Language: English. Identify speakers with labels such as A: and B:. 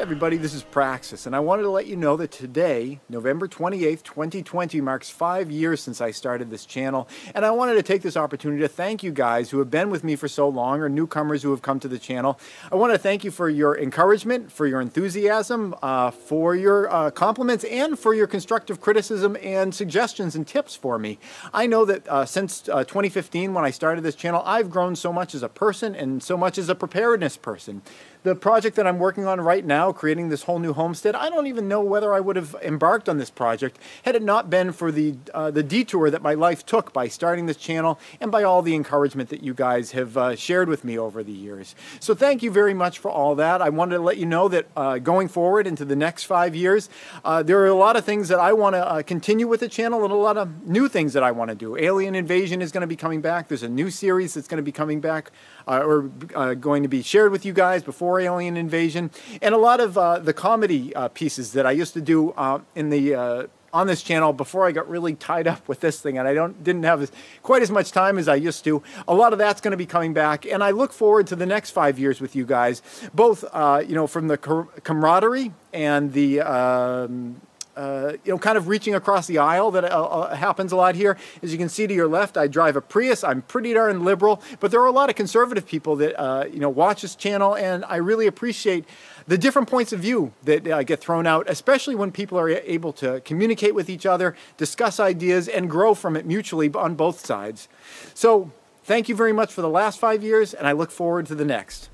A: everybody, this is Praxis, and I wanted to let you know that today, November 28th, 2020, marks five years since I started this channel, and I wanted to take this opportunity to thank you guys who have been with me for so long, or newcomers who have come to the channel. I want to thank you for your encouragement, for your enthusiasm, uh, for your uh, compliments, and for your constructive criticism and suggestions and tips for me. I know that uh, since uh, 2015, when I started this channel, I've grown so much as a person and so much as a preparedness person. The project that I'm working on right now, creating this whole new homestead, I don't even know whether I would have embarked on this project had it not been for the, uh, the detour that my life took by starting this channel and by all the encouragement that you guys have uh, shared with me over the years. So thank you very much for all that. I wanted to let you know that uh, going forward into the next five years, uh, there are a lot of things that I want to uh, continue with the channel and a lot of new things that I want to do. Alien Invasion is going to be coming back. There's a new series that's going to be coming back uh, or going to be shared with you guys before before Alien Invasion, and a lot of uh, the comedy uh, pieces that I used to do uh, in the uh, on this channel before I got really tied up with this thing and I don't didn't have as, quite as much time as I used to. A lot of that's going to be coming back and I look forward to the next five years with you guys, both uh, you know from the camaraderie and the um, uh, you know, kind of reaching across the aisle that uh, uh, happens a lot here. As you can see to your left, I drive a Prius. I'm pretty darn liberal, but there are a lot of conservative people that, uh, you know, watch this channel, and I really appreciate the different points of view that uh, get thrown out, especially when people are able to communicate with each other, discuss ideas, and grow from it mutually on both sides. So thank you very much for the last five years, and I look forward to the next.